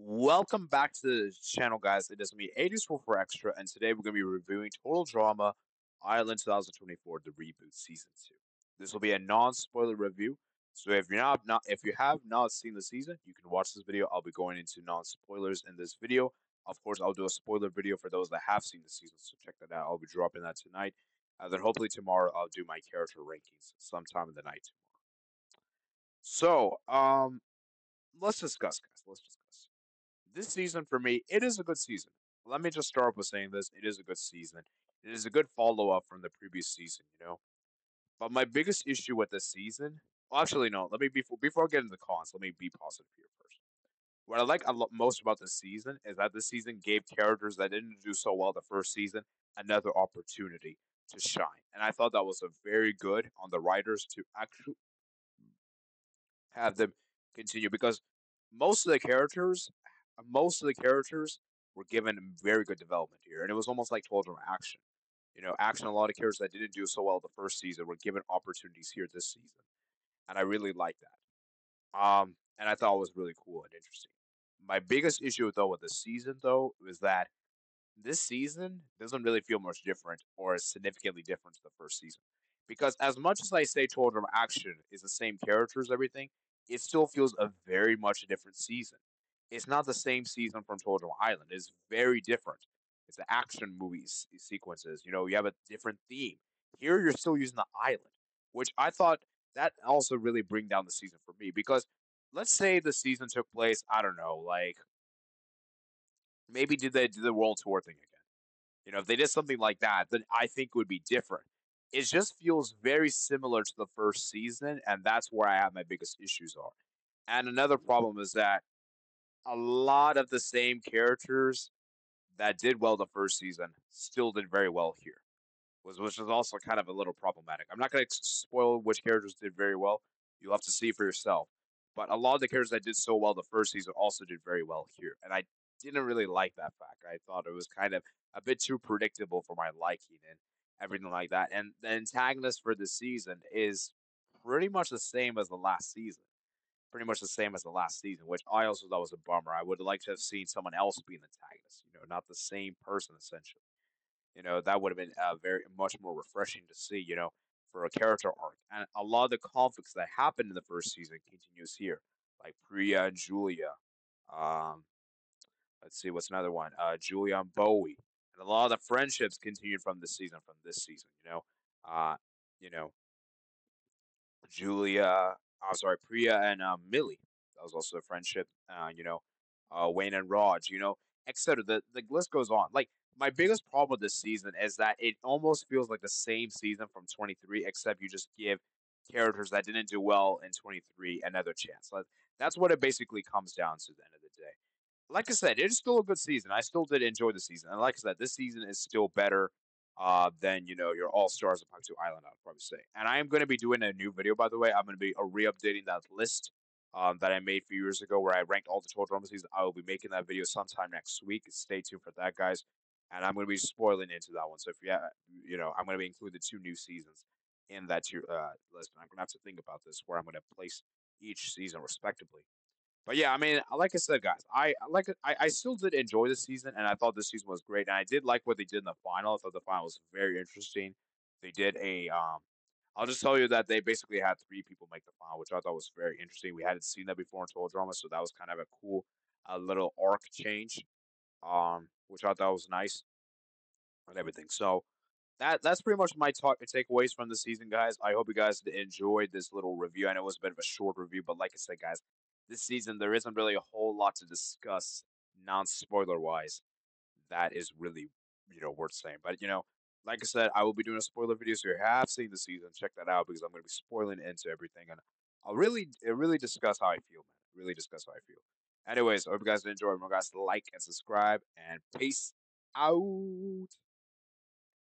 Welcome back to the channel, guys. It is me, AJ4 Extra, and today we're going to be reviewing Total Drama Island 2024, the reboot season two. This will be a non-spoiler review, so if you're not, not if you have not seen the season, you can watch this video. I'll be going into non-spoilers in this video. Of course, I'll do a spoiler video for those that have seen the season, so check that out. I'll be dropping that tonight, and then hopefully tomorrow I'll do my character rankings sometime in the night tomorrow. So, um, let's discuss, guys. Let's discuss this season for me, it is a good season. Let me just start with saying this: it is a good season. It is a good follow up from the previous season, you know. But my biggest issue with this season, well, actually, no. Let me before before I get into the cons, let me be positive here first. What I like most about this season is that this season gave characters that didn't do so well the first season another opportunity to shine, and I thought that was a very good on the writers to actually have them continue because most of the characters most of the characters were given very good development here, and it was almost like Total Drama Action. You know, action. A lot of characters that didn't do so well the first season were given opportunities here this season, and I really like that. Um, and I thought it was really cool and interesting. My biggest issue though with the season though is that this season doesn't really feel much different or significantly different to the first season. Because as much as I say Total Drama Action is the same characters, everything, it still feels a very much a different season it's not the same season from Total Drama Island. It's very different. It's the action movies sequences. You know, you have a different theme. Here, you're still using the island, which I thought that also really bring down the season for me because let's say the season took place. I don't know, like maybe did they do the world tour thing again? You know, if they did something like that, then I think would be different. It just feels very similar to the first season, and that's where I have my biggest issues are. And another problem is that a lot of the same characters that did well the first season still did very well here, which is also kind of a little problematic. I'm not going to spoil which characters did very well. You'll have to see for yourself. But a lot of the characters that did so well the first season also did very well here, and I didn't really like that fact. I thought it was kind of a bit too predictable for my liking and everything like that. And the antagonist for this season is pretty much the same as the last season pretty much the same as the last season, which I also thought was a bummer. I would liked to have seen someone else be an antagonist, you know, not the same person essentially. You know, that would have been uh, very much more refreshing to see, you know, for a character arc. And a lot of the conflicts that happened in the first season continues here, like Priya and Julia. Um, let's see, what's another one? Uh, Julia and Bowie. And a lot of the friendships continued from this season, from this season, you know. Uh, you know, Julia I'm sorry, Priya and um, Millie. That was also a friendship. Uh, you know, uh, Wayne and Raj. You know, etc. The the list goes on. Like my biggest problem with this season is that it almost feels like the same season from 23, except you just give characters that didn't do well in 23 another chance. Like, that's what it basically comes down to. At the end of the day, like I said, it is still a good season. I still did enjoy the season, and like I said, this season is still better uh, than you know your All Stars of Pahkitew Island. I'd probably say. And I am going to be doing a new video, by the way. I'm going to be uh, re-updating that list um, that I made a few years ago, where I ranked all the total seasons. I will be making that video sometime next week. Stay tuned for that, guys. And I'm going to be spoiling into that one. So if you, have, you know, I'm going to be including two new seasons in that tier uh, list. And I'm going to have to think about this, where I'm going to place each season respectively. But yeah, I mean, like I said, guys, I like I, I still did enjoy the season, and I thought this season was great, and I did like what they did in the final. I thought the final was very interesting. They did a um, I'll just tell you that they basically had three people make the final, which I thought was very interesting. We hadn't seen that before in Total Drama, so that was kind of a cool, uh, little arc change, um, which I thought was nice, and everything. So that that's pretty much my talk takeaways from the season, guys. I hope you guys enjoyed this little review. I know it was a bit of a short review, but like I said, guys, this season there isn't really a whole lot to discuss non-spoiler wise that is really you know worth saying but you know like i said i will be doing a spoiler video so you have seen the season check that out because i'm going to be spoiling into everything and i'll really really discuss how i feel man really discuss how i feel. Anyways i hope you guys enjoy remember guys like and subscribe and peace out